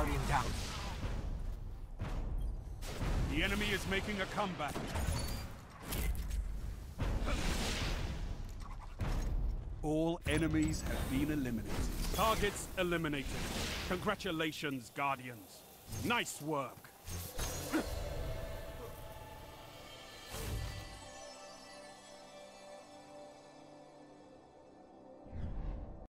Guardian down. The enemy is making a comeback. All enemies have been eliminated. Targets eliminated. Congratulations, Guardians. Nice work.